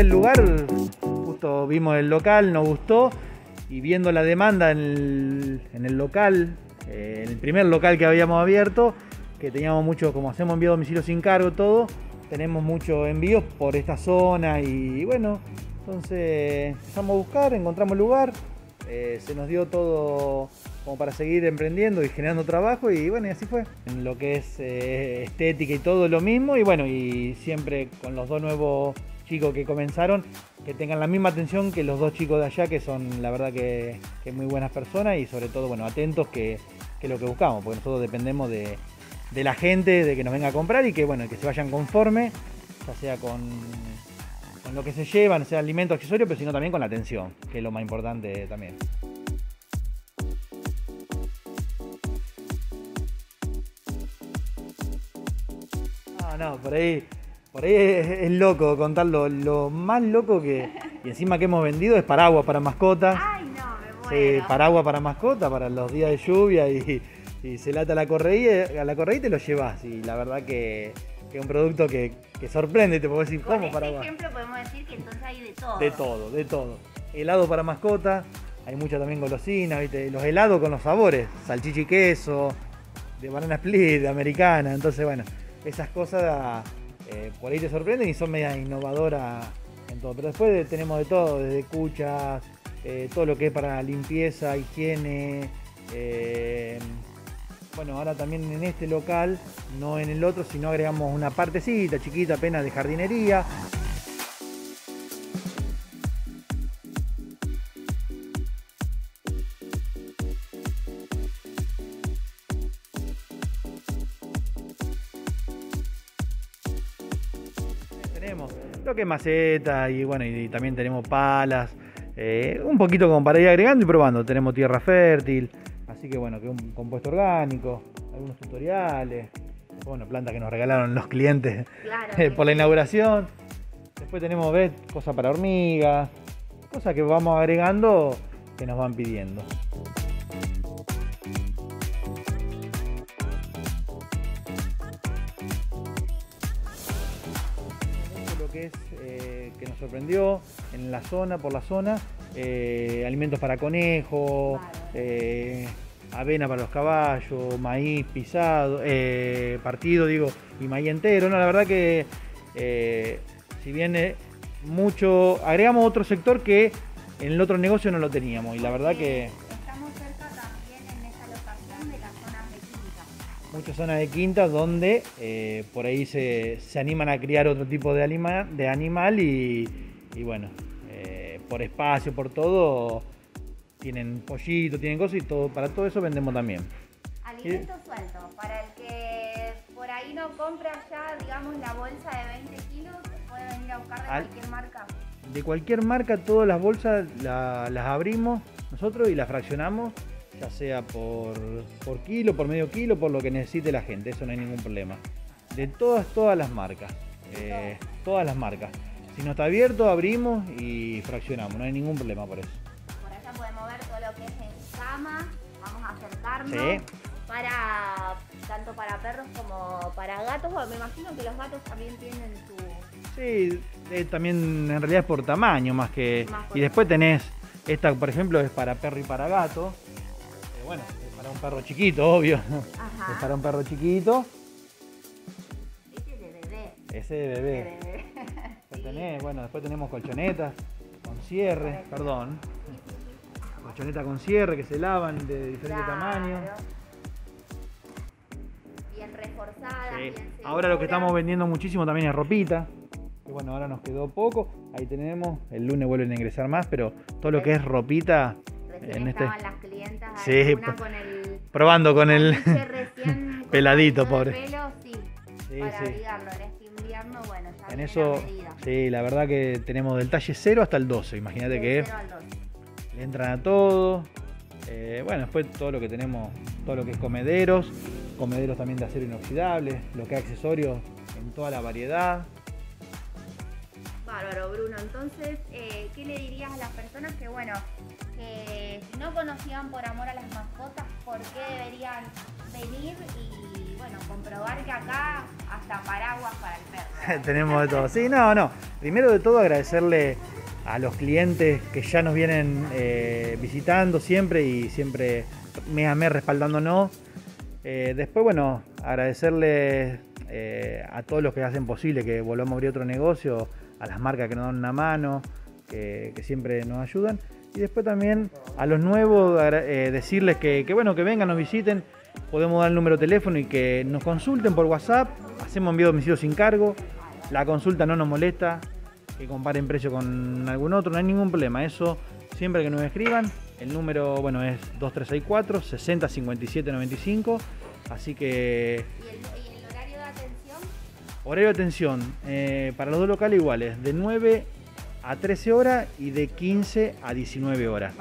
del lugar, justo vimos el local, nos gustó y viendo la demanda en el, local, eh, en el primer local que habíamos abierto, que teníamos mucho, como hacemos envío a domicilio sin cargo, todo, tenemos muchos envíos por esta zona y bueno, entonces empezamos a buscar, encontramos el lugar, eh, se nos dio todo como para seguir emprendiendo y generando trabajo y bueno, y así fue. En lo que es eh, estética y todo lo mismo y bueno, y siempre con los dos nuevos chicos que comenzaron, que tengan la misma atención que los dos chicos de allá, que son la verdad que, muy buenas personas y sobre todo, bueno, atentos que, es lo que buscamos, porque nosotros dependemos de, la gente, de que nos venga a comprar y que bueno, que se vayan conforme, ya sea con, con lo que se llevan, sea alimento, accesorio, pero sino también con la atención, que es lo más importante también. No, no, por ahí por ahí es, loco contarlo. Lo más loco que. Y encima que hemos vendido es paraguas para mascotas. Ay, no, me muero. Sí, paraguas para mascotas, para los días de lluvia y, se lata la correíta, a la correíta y te lo llevas. Y la verdad que, es un producto que, sorprende, te puedo decir, ¿cómo este paraguas? ejemplo podemos decir que entonces hay de todo. De todo, de todo. Helado para mascotas, hay mucha también golosina, ¿viste? Los helados con los sabores, salchicha y queso, de banana split, de americana. Entonces, bueno, esas cosas eh, por ahí te sorprenden y son media innovadoras en todo. Pero después tenemos de todo, desde cuchas, eh, todo lo que es para limpieza, higiene. Eh, bueno, ahora también en este local, no en el otro, sino agregamos una partecita chiquita apenas de jardinería. Lo que es maceta y bueno, y, también tenemos palas, eh, un poquito como para ir agregando y probando. Tenemos tierra fértil, así que bueno, que un compuesto orgánico, algunos tutoriales, bueno, plantas que nos regalaron los clientes por la inauguración. Después tenemos, ¿ves? Cosas para hormigas, cosas que vamos agregando que nos van pidiendo. Que es eh, que nos sorprendió en la zona, por la zona, eh, alimentos para conejos, eh, avena para los caballos, maíz pisado, partido, digo, y maíz entero. No, la verdad que si viene mucho, agregamos otro sector que en el otro negocio no lo teníamos y la verdad que muchas zonas de quintas donde eh, por ahí se, animan a criar otro tipo de, anima, de animal y, bueno, eh, por espacio, por todo, tienen pollito, tienen cosas y todo, para todo eso vendemos también. Alimento suelto, para el que por ahí no compra ya, digamos, la bolsa de 20 kilos, puede venir a buscar de cualquier marca. De cualquier marca, todas las bolsas las abrimos nosotros y las fraccionamos ya sea por, por kilo, por medio kilo, por lo que necesite la gente, eso no hay ningún problema. De todas, todas las marcas, eh, todas las marcas. Si no está abierto, abrimos y fraccionamos, no hay ningún problema por eso. Por allá podemos ver todo lo que es en cama, vamos a acercarnos. Para, tanto para perros como para gatos, me imagino que los gatos también tienen su... Sí, eh, también en realidad es por tamaño más que... y después tenés, esta por ejemplo es para perro y para gato, bueno, es para un perro chiquito, obvio. Es para un perro chiquito. Ese de bebé. Ese de bebé. bebé. bueno, después tenemos colchonetas con cierre, perdón. Colchonetas con cierre que se lavan de diferente tamaño. Bien reforzada. Bien ahora lo que estamos vendiendo muchísimo también es ropita. Que bueno, ahora nos quedó poco. Ahí tenemos. El lunes vuelven a ingresar más, pero todo lo que es ropita en este... las sí, con el, probando con el peladito, pobre. Pelo, sí, para abrigarlo en este invierno, bueno, ya en eso, sí, la verdad que tenemos del talle 0 hasta el 12, imagínate que le entran a todo. Eh, bueno, después todo lo que tenemos, todo lo que es comederos, comederos también de acero inoxidable, lo que es accesorios en toda la variedad. Bárbaro, Bruno. Entonces, eh, ¿qué le dirías a las personas que, bueno, que si no conocían por amor a las mascotas, por qué deberían venir y bueno, comprobar que acá hasta paraguas para el perro. Tenemos de todo. Sí, no, no. Primero de todo agradecerle a los clientes que ya nos vienen eh, visitando siempre y siempre mes a mes respaldándonos. Eh, después, bueno, agradecerle eh, a todos los que hacen posible que volvamos a abrir otro negocio, a las marcas que nos dan una mano, que, siempre nos ayudan. Y después también a los nuevos decirles que, que, bueno, que vengan, nos visiten, podemos dar el número de teléfono y que nos consulten por WhatsApp, hacemos envío de domicilio sin cargo, la consulta no nos molesta, que comparen precio con algún otro, no hay ningún problema. Eso siempre que nos escriban. El número, bueno, es 2364 60 57 95. Así que. ¿Y el, horario de atención? Horario de atención, eh, para los dos locales iguales, de 9 a 13 horas y de 15 a 19 horas.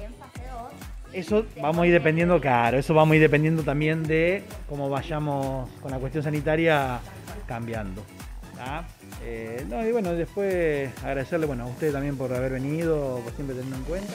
En fase 2. Eso vamos a ir dependiendo, claro, eso vamos a ir dependiendo también de cómo vayamos con la cuestión sanitaria cambiando. Eh, no, y bueno, después agradecerle bueno, a ustedes también por haber venido, por siempre teniendo en cuenta.